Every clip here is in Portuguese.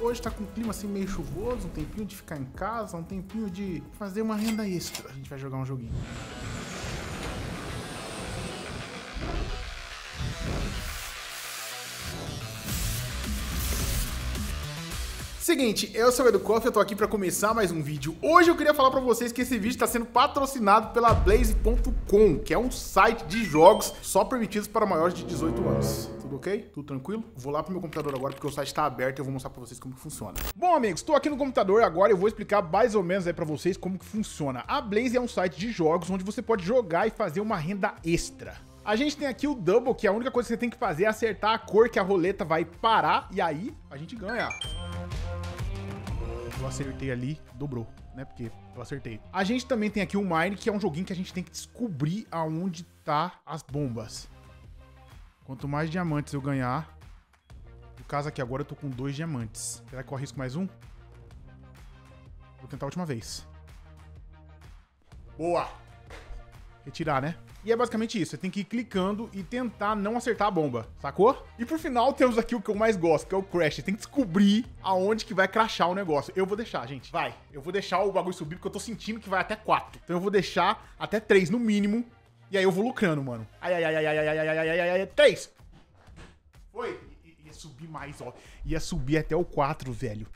Hoje tá com um clima assim meio chuvoso, um tempinho de ficar em casa, um tempinho de fazer uma renda extra. A gente vai jogar um joguinho. Seguinte, eu sou o EduCoff, eu tô aqui para começar mais um vídeo. Hoje eu queria falar para vocês que esse vídeo está sendo patrocinado pela Blaze.com, que é um site de jogos só permitidos para maiores de 18 anos. Tudo ok? Tudo tranquilo? Vou lá pro meu computador agora porque o site está aberto e eu vou mostrar para vocês como que funciona. Bom, amigos, estou aqui no computador agora e eu vou explicar mais ou menos aí para vocês como que funciona. A Blaze é um site de jogos onde você pode jogar e fazer uma renda extra. A gente tem aqui o Double, que a única coisa que você tem que fazer é acertar a cor que a roleta vai parar e aí a gente ganha eu acertei ali, dobrou, né? Porque eu acertei. A gente também tem aqui o Mine, que é um joguinho que a gente tem que descobrir aonde tá as bombas. Quanto mais diamantes eu ganhar... No caso aqui agora eu tô com dois diamantes. Será que eu arrisco mais um? Vou tentar a última vez. Boa! Retirar, né? E é basicamente isso, você tem que ir clicando e tentar não acertar a bomba, sacou? E por final temos aqui o que eu mais gosto, que é o Crash. Você tem que descobrir aonde que vai crashar o negócio. Eu vou deixar, gente. Vai. Eu vou deixar o bagulho subir porque eu tô sentindo que vai até 4. Então eu vou deixar até 3 no mínimo. E aí eu vou lucrando, mano. Ai, ai, ai, ai, ai, ai, ai, ai, ai, ai, ai, 3. Foi. Ia subir mais, ó. Ia subir até o 4, velho.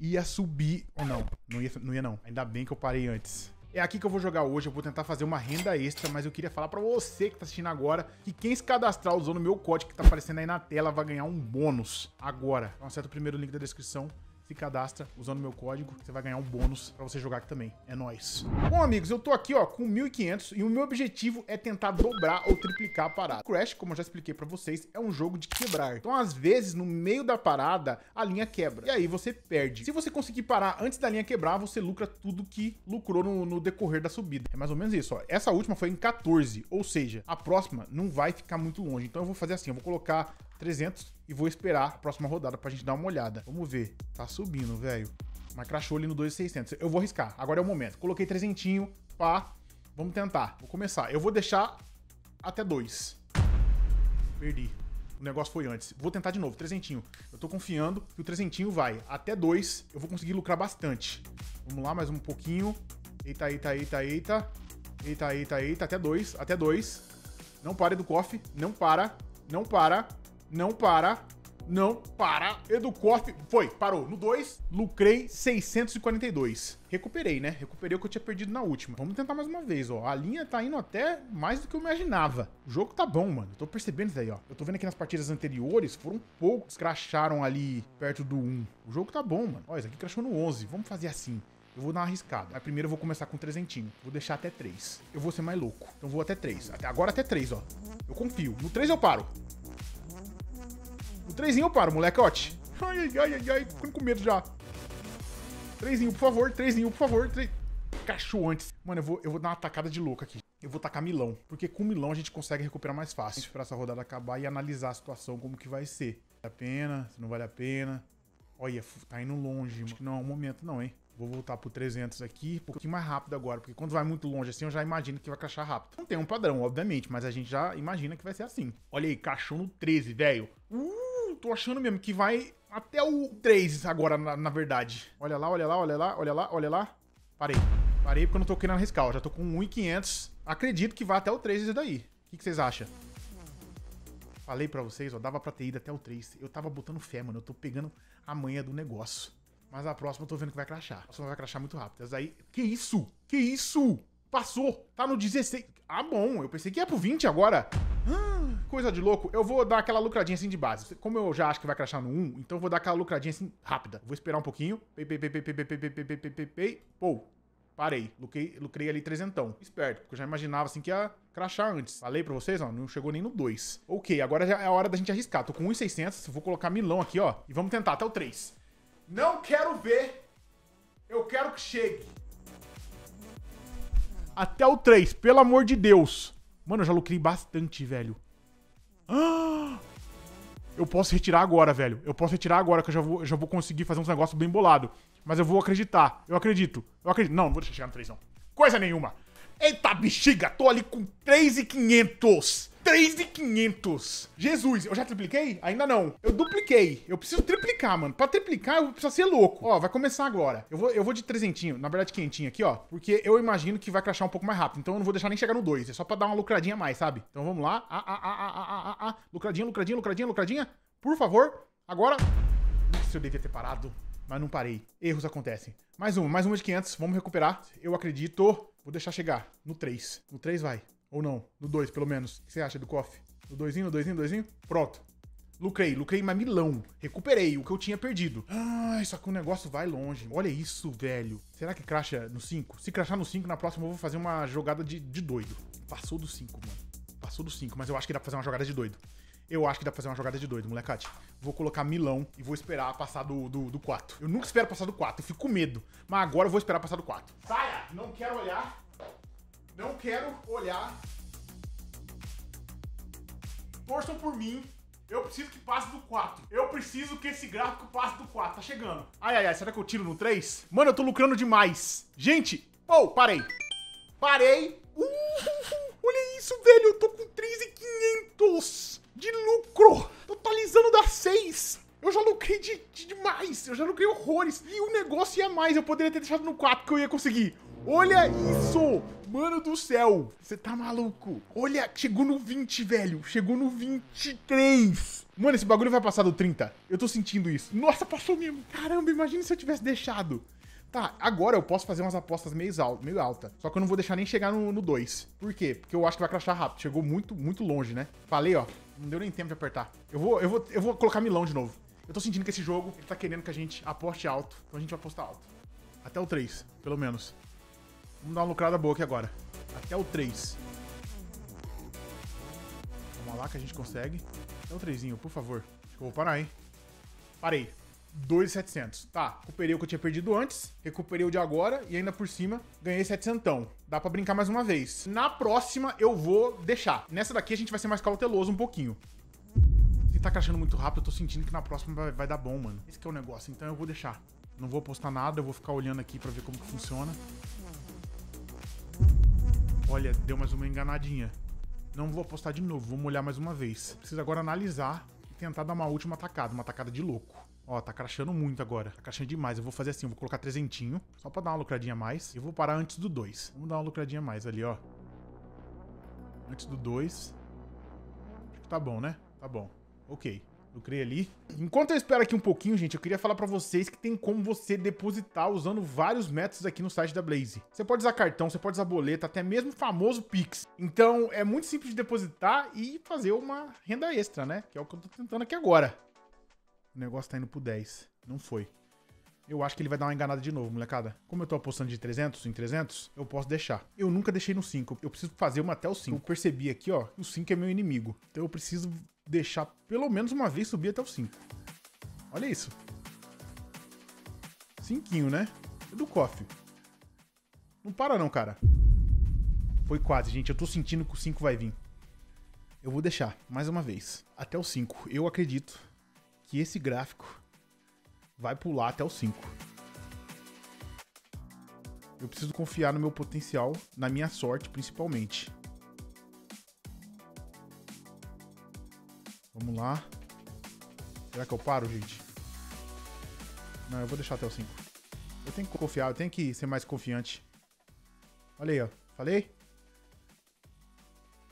Ia subir... Ou não. Não ia, não ia, não. Ainda bem que eu parei antes. É aqui que eu vou jogar hoje, eu vou tentar fazer uma renda extra, mas eu queria falar pra você que tá assistindo agora que quem se cadastrar usando o meu código que tá aparecendo aí na tela vai ganhar um bônus agora. Então acerta o primeiro link da descrição se cadastra usando meu código, você vai ganhar um bônus para você jogar aqui também. É nóis. Bom, amigos, eu tô aqui, ó, com 1.500 e o meu objetivo é tentar dobrar ou triplicar a parada. Crash, como eu já expliquei para vocês, é um jogo de quebrar. Então, às vezes, no meio da parada, a linha quebra. E aí você perde. Se você conseguir parar antes da linha quebrar, você lucra tudo que lucrou no, no decorrer da subida. É mais ou menos isso, ó. Essa última foi em 14, ou seja, a próxima não vai ficar muito longe. Então eu vou fazer assim, eu vou colocar 300 e vou esperar a próxima rodada pra gente dar uma olhada. Vamos ver. Tá subindo, velho. Mas crashou ali no 2,600. Eu vou arriscar. Agora é o momento. Coloquei 300, pá. Vamos tentar. Vou começar. Eu vou deixar até 2. Perdi. O negócio foi antes. Vou tentar de novo, trezentinho. Eu tô confiando que o trezentinho vai. Até 2 eu vou conseguir lucrar bastante. Vamos lá, mais um pouquinho. Eita, eita, eita, eita. Eita, eita, eita. Até 2, até 2. Não pare do cofre. Não para. Não para. Não para. Não para. Educorp. Foi, parou. No 2, lucrei 642. Recuperei, né? Recuperei o que eu tinha perdido na última. Vamos tentar mais uma vez, ó. A linha tá indo até mais do que eu imaginava. O jogo tá bom, mano. tô percebendo isso aí, ó. Eu tô vendo aqui nas partidas anteriores, foram poucos que cracharam ali perto do 1. O jogo tá bom, mano. Ó, esse aqui crashou no 11. Vamos fazer assim. Eu vou dar uma arriscada. Mas primeiro eu vou começar com trezentinho. Vou deixar até 3. Eu vou ser mais louco. Então vou até 3. Até agora até 3, ó. Eu confio. No 3 eu paro. O trezinho eu paro, molecote. Ai, ai, ai, ai, ai. Ficando com medo já. Trezinho, por favor. Trezinho, por favor. Tre... Cachorro antes. Mano, eu vou, eu vou dar uma tacada de louco aqui. Eu vou tacar milão. Porque com milão a gente consegue recuperar mais fácil. Esperar essa rodada acabar e analisar a situação, como que vai ser. Vale a pena, se não vale a pena. Olha, tá indo longe. Acho que não é o momento não, hein. Vou voltar pro 300 aqui, um pouquinho mais rápido agora, porque quando vai muito longe assim, eu já imagino que vai crachar rápido. Não tem um padrão, obviamente, mas a gente já imagina que vai ser assim. Olha aí, cachou no 13, velho. Uh! Tô achando mesmo que vai até o 3 agora, na, na, verdade. Olha lá, olha lá, olha lá, olha lá, olha lá. Parei. Parei porque eu não tô querendo arriscar. Já tô com 1.500. Acredito que vai até o 3 isso daí. O que, que, vocês acham? Falei pra vocês, ó, dava pra ter ido até o 3. Eu tava botando fé, mano. Eu tô pegando a manha do negócio. Mas a próxima eu tô vendo que vai crachar. A próxima vai crachar muito rápido. Essa daí... Que isso? Que isso? Passou. Tá no 16. Ah, bom. Eu pensei que ia pro 20 agora. Ah, coisa de louco. Eu vou dar aquela lucradinha assim de base. Como eu já acho que vai crashar no 1, então eu vou dar aquela lucradinha assim rápida. Vou esperar um pouquinho. Pei, pei, pei, pei, pei, pei, pei, pei, pei, pei, pei. Pô, parei. Lucrei, lucrei ali trezentão. Esperto, porque eu já imaginava assim que ia crashar antes. Falei pra vocês, ó, não chegou nem no 2. Ok, agora já é a hora da gente arriscar. Tô com 1.600, vou colocar milão aqui, ó. E vamos tentar até o 3. Não quero ver. Eu quero que chegue. Até o 3, pelo amor de Deus. Mano, eu já lucrei bastante, velho. Eu posso retirar agora, velho. Eu posso retirar agora, que eu já vou, já vou conseguir fazer uns negócios bem bolado. Mas eu vou acreditar. Eu acredito. Eu acredito. Não, não vou deixar chegar no 3, não. Coisa nenhuma. Eita, bexiga. Tô ali com 3,500. 3,500. Jesus, eu já tripliquei? Ainda não. Eu dupliquei. Eu preciso triplicar, mano. Pra triplicar, eu preciso ser louco. Ó, vai começar agora. Eu vou, eu vou de trezentinho, na verdade quentinho aqui, ó. Porque eu imagino que vai crashar um pouco mais rápido. Então eu não vou deixar nem chegar no 2. É só pra dar uma lucradinha a mais, sabe? Então vamos lá. Ah, ah, ah, ah, ah, ah, ah. Lucradinha, lucradinha, lucradinha, lucradinha. Por favor. Agora. Nossa, eu devia ter parado. Mas não parei. Erros acontecem. Mais uma, mais uma de 500. Vamos recuperar. Eu acredito. Vou deixar chegar no 3. No 3 vai. Ou não? No 2, pelo menos. O que você acha do KOF? No 2, no 2, no 2? Pronto. Lucrei, lucrei mais milão. Recuperei o que eu tinha perdido. Ai, só que o negócio vai longe. Olha isso, velho. Será que cracha no 5? Se crachar no 5, na próxima eu vou fazer uma jogada de, de doido. Passou do 5, mano. Passou do 5, mas eu acho que dá pra fazer uma jogada de doido. Eu acho que dá pra fazer uma jogada de doido, molecate. Vou colocar milão e vou esperar passar do, do, do 4. Eu nunca espero passar do 4, eu fico com medo. Mas agora eu vou esperar passar do 4. Saia! Não quero olhar. Não quero olhar. Torçam por mim. Eu preciso que passe do 4. Eu preciso que esse gráfico passe do 4. Tá chegando. Ai, ai, ai. Será que eu tiro no 3? Mano, eu tô lucrando demais. Gente. Oh, parei. Parei. Uh, olha isso, velho. Eu tô com 3,500 de lucro. Totalizando das 6. Eu já lucrei de, de, demais. Eu já lucrei horrores. E o negócio ia mais. Eu poderia ter deixado no 4 que eu ia conseguir. Olha isso! Mano do céu! Você tá maluco? Olha, chegou no 20, velho. Chegou no 23. Mano, esse bagulho vai passar do 30. Eu tô sentindo isso. Nossa, passou mesmo. Caramba, imagina se eu tivesse deixado. Tá, agora eu posso fazer umas apostas meio, alta, meio alta. Só que eu não vou deixar nem chegar no 2. Por quê? Porque eu acho que vai crashar rápido. Chegou muito, muito longe, né? Falei, ó. Não deu nem tempo de apertar. Eu vou, eu vou, eu vou colocar milão de novo. Eu tô sentindo que esse jogo, ele tá querendo que a gente aposte alto. Então a gente vai apostar alto. Até o 3, pelo menos. Vamos dar uma lucrada boa aqui agora. Até o 3. Vamos lá que a gente consegue. Até o 3, por favor. Acho que eu vou parar, hein? Parei. 2,700. Tá, recuperei o que eu tinha perdido antes, recuperei o de agora e ainda por cima ganhei 700. Dá pra brincar mais uma vez. Na próxima eu vou deixar. Nessa daqui a gente vai ser mais cauteloso um pouquinho. Se tá crashando muito rápido, eu tô sentindo que na próxima vai, vai dar bom, mano. Esse é o negócio, então eu vou deixar. Não vou postar nada, eu vou ficar olhando aqui pra ver como que funciona. Olha, deu mais uma enganadinha. Não vou apostar de novo, vou molhar mais uma vez. Preciso agora analisar e tentar dar uma última atacada, uma atacada de louco. Ó, tá crachando muito agora. Tá crachando demais. Eu vou fazer assim, eu vou colocar trezentinho, só pra dar uma lucradinha a mais. E vou parar antes do 2. Vamos dar uma lucradinha a mais ali, ó. Antes do 2. Acho que tá bom, né? Tá bom. Ok. Lucrei ali. Enquanto eu espero aqui um pouquinho, gente, eu queria falar pra vocês que tem como você depositar usando vários métodos aqui no site da Blaze. Você pode usar cartão, você pode usar boleta, até mesmo o famoso Pix. Então, é muito simples de depositar e fazer uma renda extra, né? Que é o que eu tô tentando aqui agora. O negócio tá indo pro 10. Não foi. Eu acho que ele vai dar uma enganada de novo, molecada. Como eu tô apostando de 300 em 300, eu posso deixar. Eu nunca deixei no 5. Eu preciso fazer uma até o 5. Eu percebi aqui, ó, o 5 é meu inimigo. Então eu preciso deixar pelo menos uma vez subir até o 5. Olha isso. Cinquinho, né? Do cofre. Não para não, cara. Foi quase, gente. Eu tô sentindo que o 5 vai vir. Eu vou deixar, mais uma vez, até o 5. Eu acredito que esse gráfico vai pular até o 5. Eu preciso confiar no meu potencial, na minha sorte, principalmente. Vamos lá. Será que eu paro, gente? Não, eu vou deixar até o 5. Eu tenho que confiar, eu tenho que ser mais confiante. Olha aí, ó. Falei?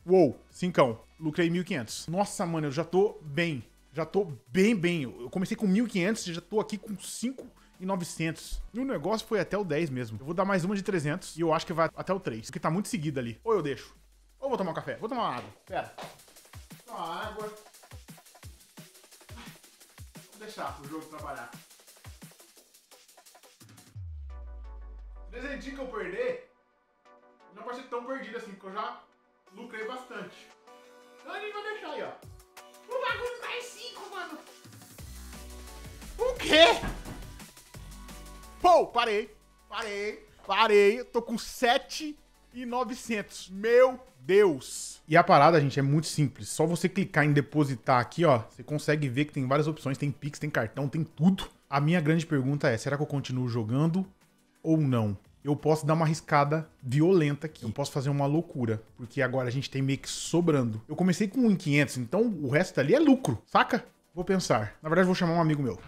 Uou, 5. Lucrei 1.500. Nossa, mano, eu já tô bem. Já tô bem, bem. Eu comecei com 1.500 e já tô aqui com 5.900. E o negócio foi até o 10 mesmo. Eu vou dar mais uma de 300 e eu acho que vai até o 3. Porque tá muito seguido ali. Ou eu deixo. Ou vou tomar um café. Vou tomar uma água. Pera. Tomar água deixar o jogo trabalhar. Presentinho que eu perder, não vai ser tão perdido assim, porque eu já lucrei bastante. Então a gente vai deixar aí, ó. O bagulho tá em 5, mano. O quê? Pô, parei. Parei. Parei. Tô com 7 e 900. Meu Deus! E a parada, gente, é muito simples. Só você clicar em depositar aqui, ó, você consegue ver que tem várias opções, tem Pix, tem cartão, tem tudo. A minha grande pergunta é, será que eu continuo jogando ou não? eu posso dar uma arriscada violenta aqui. Eu posso fazer uma loucura, porque agora a gente tem meio que sobrando. Eu comecei com 1.500, então o resto ali é lucro, saca? Vou pensar. Na verdade, vou chamar um amigo meu.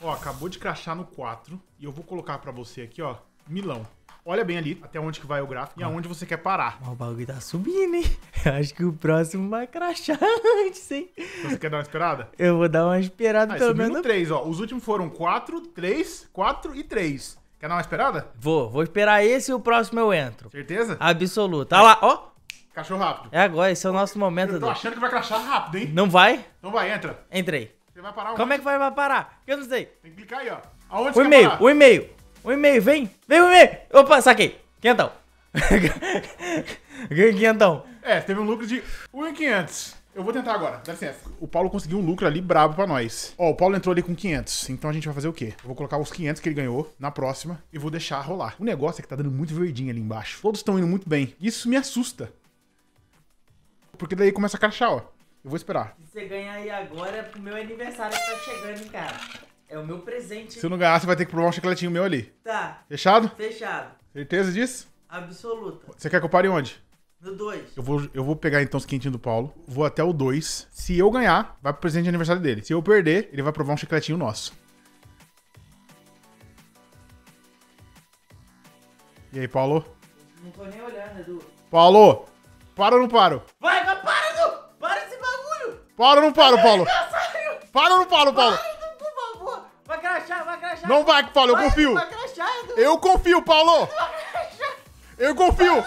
Ó, acabou de crachar no 4 e eu vou colocar pra você aqui, ó, Milão. Olha bem ali, até onde que vai o gráfico e aonde você quer parar. Mas o bagulho tá subindo, hein? Eu acho que o próximo vai crachar antes, hein? Você quer dar uma esperada? Eu vou dar uma esperada Ah, pelo menos. 3, ó. Os últimos foram 4, 3, 4 e 3. Quer dar uma esperada? Vou, vou esperar esse e o próximo eu entro. Certeza? Absoluto. Olha lá, ó. Cachorro rápido. É agora, esse é o nosso momento. Eu tô achando que vai crachar rápido, hein? Não vai? Então vai, entra. Entrei. Você vai parar um. Como é que vai vai parar? Eu não sei. Tem que clicar aí, ó. Aonde O você e-mail, o e-mail. O e-mail, vem. Vem o e-mail. Opa, saquei. Quentão. Ganhei quentão. É, teve um lucro de 1.500. Eu vou tentar agora, dá licença. O Paulo conseguiu um lucro ali brabo pra nós. Ó, o Paulo entrou ali com 500. Então a gente vai fazer o quê? Eu vou colocar os 500 que ele ganhou na próxima e vou deixar rolar. O negócio é que tá dando muito verdinho ali embaixo. Todos estão indo muito bem. Isso me assusta. Porque daí começa a crachar, ó. Eu vou esperar. Se você ganhar aí agora é pro meu aniversário que tá chegando, hein, cara. É o meu presente. Se eu não ganhar, você vai ter que provar um chicletinho meu ali. Tá, Fechado? fechado. Certeza disso? Absoluta. Você quer que eu pare onde? No 2. Eu vou, eu vou pegar então os quentinhos do Paulo, vou até o 2. Se eu ganhar, vai pro presente de aniversário dele. Se eu perder, ele vai provar um chicletinho nosso. E aí, Paulo? Não tô nem olhando, Edu. Paulo! Para ou não paro? Vai, vai, para, Edu! Para esse bagulho! Para ou não paro, Paulo? Para ou não paro, Paulo? Para, Não vai, Paulo, eu confio. Eu confio, Paulo! Eu confio!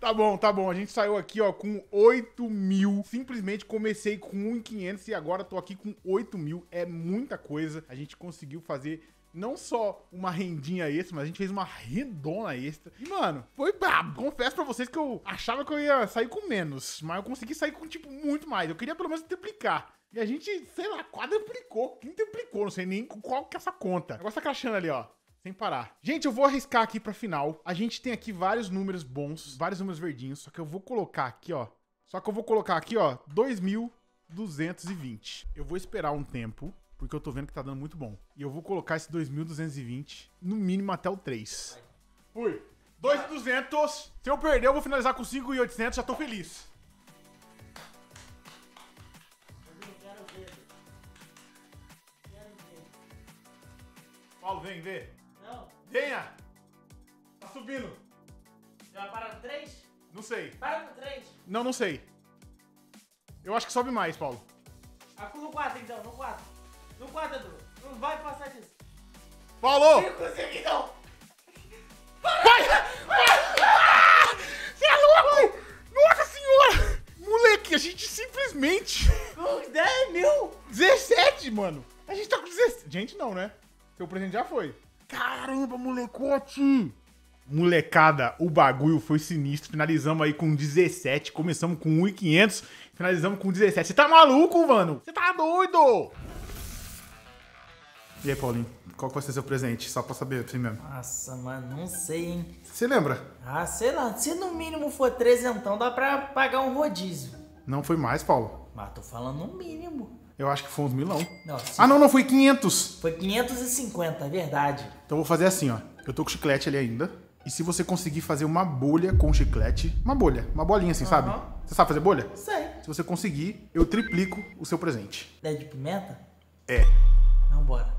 Tá bom, tá bom. A gente saiu aqui, ó, com 8 mil. Simplesmente comecei com 1.500 e agora tô aqui com 8 mil. É muita coisa. A gente conseguiu fazer não só uma rendinha extra, mas a gente fez uma redona extra. E, mano, foi brabo. Confesso pra vocês que eu achava que eu ia sair com menos, mas eu consegui sair com, tipo, muito mais. Eu queria pelo menos triplicar. E a gente, sei lá, quadruplicou, quintuplicou, não sei nem qual que é essa conta. O negócio tá crachando ali, ó. Sem parar. Gente, eu vou arriscar aqui pra final. A gente tem aqui vários números bons, vários números verdinhos, só que eu vou colocar aqui, ó. Só que eu vou colocar aqui, ó, 2.220. Eu vou esperar um tempo, porque eu tô vendo que tá dando muito bom. E eu vou colocar esse 2.220 no mínimo até o 3. Fui. 2.200. Se eu perder, eu vou finalizar com 5.800, já tô feliz. Paulo, vem, vê. Não, Venha! Tá subindo. já vai parar no 3? Não sei. Para no 3. Não, não sei. Eu acho que sobe mais, Paulo. Aqui no 4 então, no 4. No 4, Edu. Não vai passar disso. Paulo! Não consegui não. Vai! Você é louco! Nossa senhora! Moleque, a gente simplesmente... Com 10 mil. 17, mano! A gente tá com 17. Gente, não, né? Seu presente já foi. Caramba, molecote! Molecada, o bagulho foi sinistro. Finalizamos aí com 17. Começamos com 1.500. Finalizamos com 17. Você tá maluco, mano? Você tá doido? E aí, Paulinho? Qual que vai ser seu presente? Só pra saber, assim mesmo. Nossa, mano, não sei, hein. Você lembra? Ah, sei lá, se no mínimo for trezentão, dá pra pagar um rodízio. Não foi mais, Paulo. Mas tô falando no mínimo. Eu acho que foi uns milão. Não, Ah, não, não, foi 500. foi 550, é verdade. Então eu vou fazer assim, ó. Eu tô com chiclete ali ainda. E se você conseguir fazer uma bolha com chiclete, uma bolha, uma bolinha assim, sabe? Aham. Você sabe fazer bolha? Sei. Se você conseguir, eu triplico o seu presente. É de pimenta? É. Não, bora.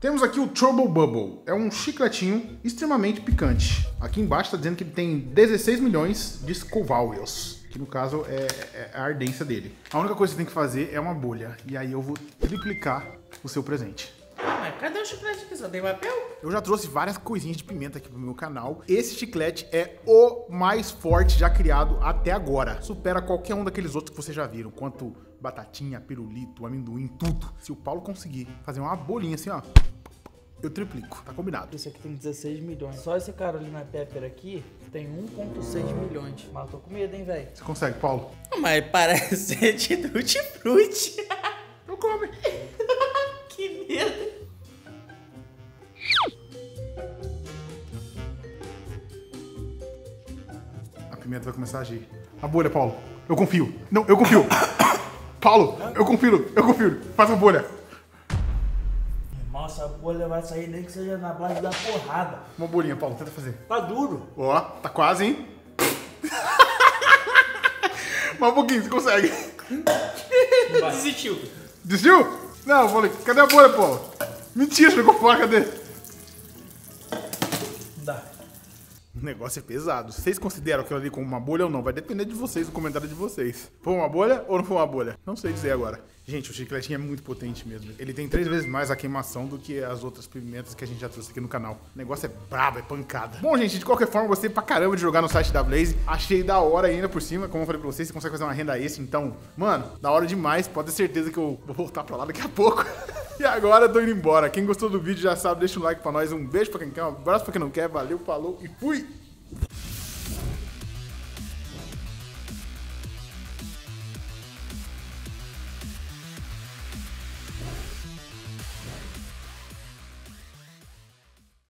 Temos aqui o Trouble Bubble. É um chicletinho extremamente picante. Aqui embaixo tá dizendo que ele tem 16 milhões de Scovallios. Que no caso é, é a ardência dele. A única coisa que você tem que fazer é uma bolha. E aí eu vou triplicar o seu presente. Mas cadê o chiclete aqui? Só tem papel? Eu já trouxe várias coisinhas de pimenta aqui pro meu canal. Esse chiclete é o mais forte já criado até agora. Supera qualquer um daqueles outros que vocês já viram. Quanto batatinha, pirulito, amendoim, tudo. Se o Paulo conseguir fazer uma bolinha assim, ó, eu triplico. Tá combinado. Esse aqui tem 16 milhões. Só esse Carolina Pepper aqui tem 1.6 milhões. Mas eu tô com medo, hein, velho. Você consegue, Paulo? Mas parece ser de Tutti Frutti. Eu come. que medo. A pimenta vai começar a agir. A bolha, Paulo. Eu confio. Não, eu confio. Paulo, eu confio. Eu confio. Faz a bolha. Nossa, a bolha vai sair nem que seja na base da porrada. Uma bolinha, Paulo, tenta fazer. Tá duro. Ó, tá quase, hein? Mais um pouquinho, você consegue. Desistiu. Desistiu? Não, eu falei, cadê a bolha, Paulo? Mentira, jogou fora, cadê? O negócio é pesado. Vocês consideram aquilo ali como uma bolha ou não? Vai depender de vocês, do comentário de vocês. Foi uma bolha ou não foi uma bolha? Não sei dizer agora. Gente, o chicletinho é muito potente mesmo. Ele tem três vezes mais a queimação do que as outras pimentas que a gente já trouxe aqui no canal. O negócio é brabo, é pancada. Bom, gente, de qualquer forma, gostei pra caramba de jogar no site da Blaze. Achei da hora ainda por cima, como eu falei pra vocês, você consegue fazer uma renda extra. Então, mano, da hora demais. Pode ter certeza que eu vou voltar pra lá daqui a pouco. e agora eu tô indo embora. Quem gostou do vídeo já sabe, deixa um like pra nós. Um beijo pra quem quer, um abraço pra quem não quer. Valeu, falou e fui!